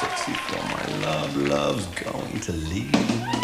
sexy for my love. Love's going to leave.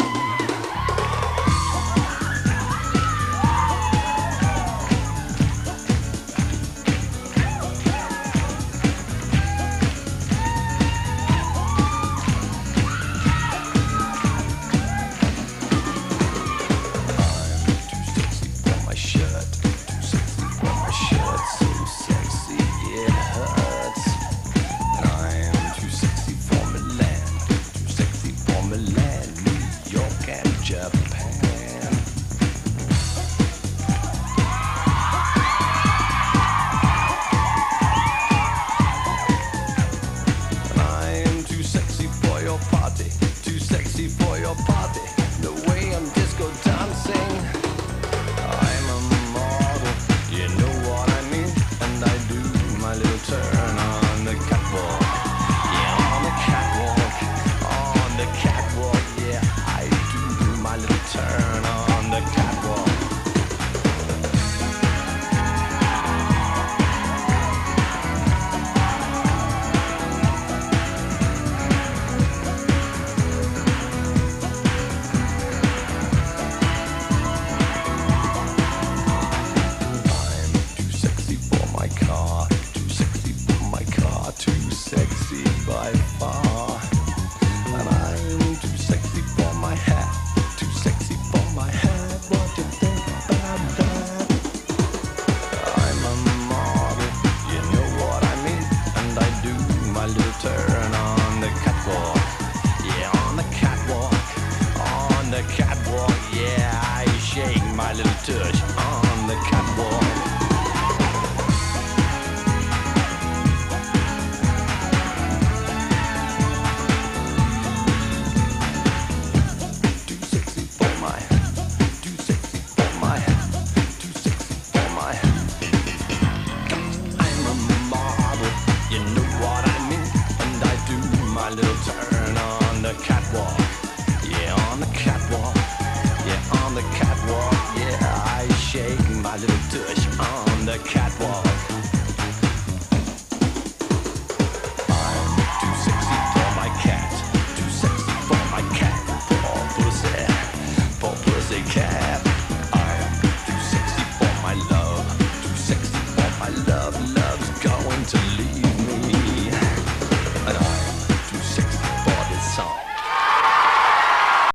too sexy by far. And I'm too sexy for my hat. Too sexy for my hat. What do you think about that? I'm a model, you know what I mean. And I do my little turn on the catwalk. Yeah, on the catwalk. On the catwalk, yeah. I shake my little tush. shaking my little tush on the catwalk.